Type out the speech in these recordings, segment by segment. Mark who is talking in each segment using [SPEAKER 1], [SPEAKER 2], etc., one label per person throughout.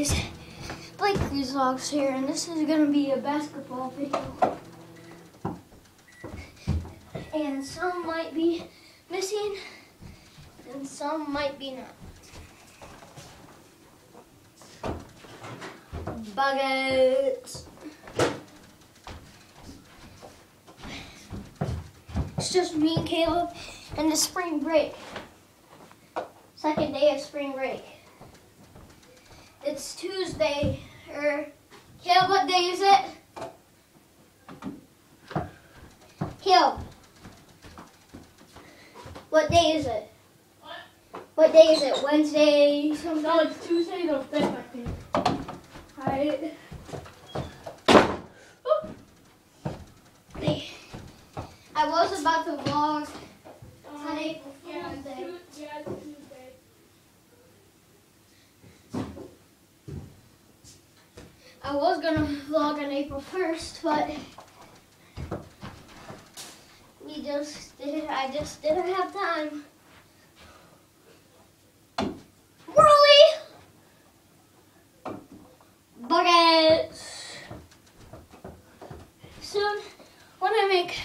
[SPEAKER 1] Blake Reeves Vlogs here, and this is gonna be a basketball video. And some might be missing, and some might be not. Buckets. It's just me and Caleb and the spring break. Second day of spring break. It's Tuesday, er, or Caleb, what day is it? Caleb, what day is it?
[SPEAKER 2] What?
[SPEAKER 1] What day is it? Wednesday? Something?
[SPEAKER 2] No, it's Tuesday the 5th, I think.
[SPEAKER 1] Right. I was about to vlog on April
[SPEAKER 2] Yeah,
[SPEAKER 1] Fool's
[SPEAKER 2] it's
[SPEAKER 1] Day.
[SPEAKER 2] Tu- yeah, it's Tuesday.
[SPEAKER 1] I was gonna vlog on April 1st, but we just did I just didn't have time. Whirly! Buckets! Soon, when I make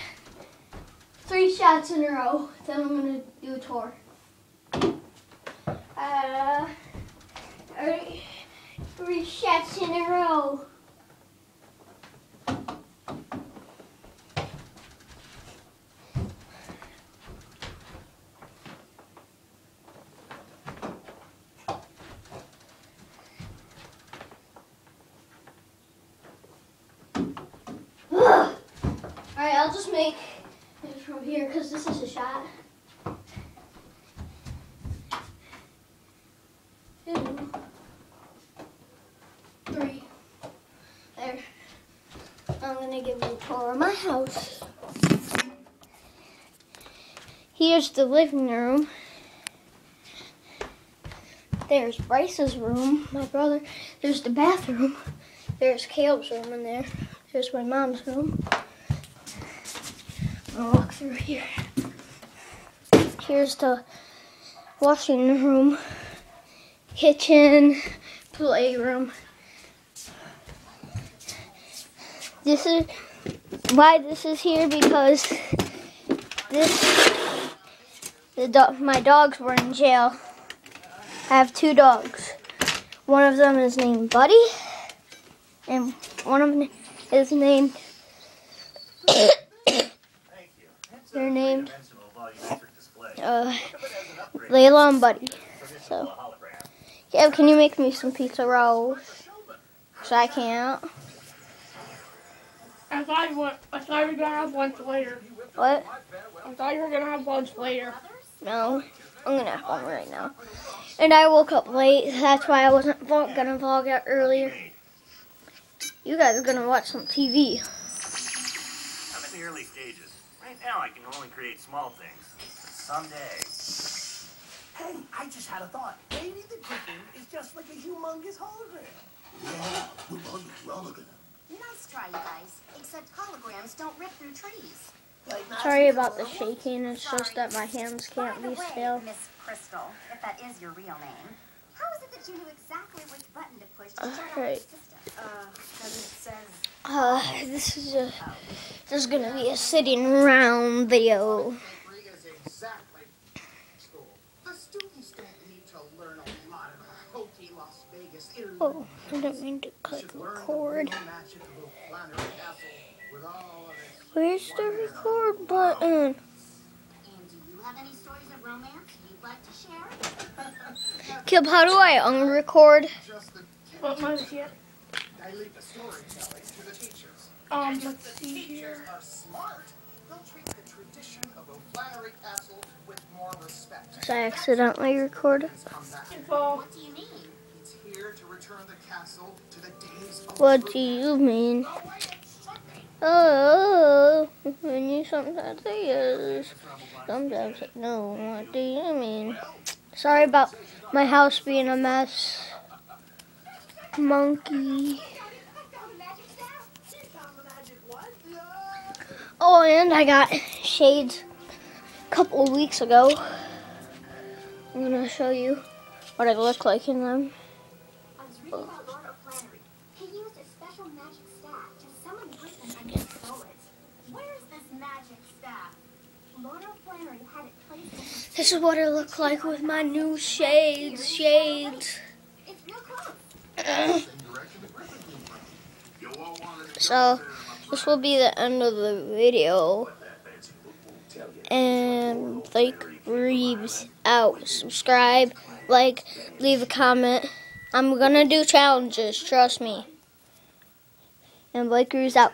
[SPEAKER 1] three shots in a row, then I'm gonna do a tour. Uh, alright. Three shots in a row. Alright, I'll just make it from here because this is a shot. Two three. There. I'm gonna give you a tour of my house. Here's the living room. There's Bryce's room, my brother. There's the bathroom. There's Caleb's room in there. There's my mom's room. I'll walk through here. Here's the washing room, kitchen, playroom. This is why this is here because this the do- my dogs were in jail. I have two dogs. One of them is named Buddy, and one of them is named. They're named uh, Layla and Buddy. So, yeah, can you make me some pizza rolls? Cause I can't.
[SPEAKER 2] I thought you were, I thought you were gonna have lunch later.
[SPEAKER 1] What?
[SPEAKER 2] I thought you were gonna have lunch later.
[SPEAKER 1] No, I'm gonna have one right now. And I woke up late. That's why I wasn't vlog- gonna vlog out earlier. You guys are gonna watch some TV.
[SPEAKER 3] I'm in the early stages. Right now, I can only create small things. But someday.
[SPEAKER 4] Hey, I just had a thought. Maybe the chicken is just like a humongous hologram. Yeah, humongous hologram.
[SPEAKER 5] Nice try, you guys. Except holograms don't rip through trees.
[SPEAKER 4] Like
[SPEAKER 1] Sorry about the shaking. It's just that my hands can't
[SPEAKER 5] By the
[SPEAKER 1] be
[SPEAKER 5] way,
[SPEAKER 1] still.
[SPEAKER 5] Miss Crystal, if that is your real name, how is it that you knew exactly which button to push to shut off
[SPEAKER 1] Alright.
[SPEAKER 5] the system? Uh, because it says
[SPEAKER 1] Uh, this is a this is gonna be a sitting around video.
[SPEAKER 4] Bakery is exactly school. The students don't need to learn a lot about hokey Las Vegas internet.
[SPEAKER 1] Oh, I don't mean to
[SPEAKER 4] They
[SPEAKER 1] cut
[SPEAKER 4] should
[SPEAKER 1] the
[SPEAKER 4] the
[SPEAKER 1] cord.
[SPEAKER 4] real magic of Flannery Castle with all of its
[SPEAKER 1] Where's the record button?
[SPEAKER 5] And do you have any stories of romance you'd like to share?
[SPEAKER 1] Kib, how do I unrecord?
[SPEAKER 2] What mine's here?
[SPEAKER 4] dilute the storytelling to the teachers.
[SPEAKER 2] Um, let's see here.
[SPEAKER 4] Are. They'll treat the tradition of O'Flannery Castle with more respect.
[SPEAKER 1] Did I accidentally record?
[SPEAKER 4] It's come back.
[SPEAKER 2] Info.
[SPEAKER 5] What do you mean?
[SPEAKER 4] It's here to return the castle to the days of
[SPEAKER 1] What do you mean?
[SPEAKER 4] Oh, wait, it's Sunday.
[SPEAKER 1] Oh, when you sometimes say yes, sometimes say no. What do you mean? Sorry about my house being a mess. Monkey. Oh, and I got shades a couple of weeks ago. I'm gonna show you what I look like in them.
[SPEAKER 5] special magic staff to summon Griffin and control it. Where's this magic staff? Lord O'Flannery had it placed in his
[SPEAKER 1] This is what it looked like with my new shades. Shades.
[SPEAKER 5] It's real close.
[SPEAKER 1] So, this will be the end of the video. And, like, Reeves out. Subscribe, like, leave a comment. I'm gonna do challenges, trust me. And Blake Reeves out.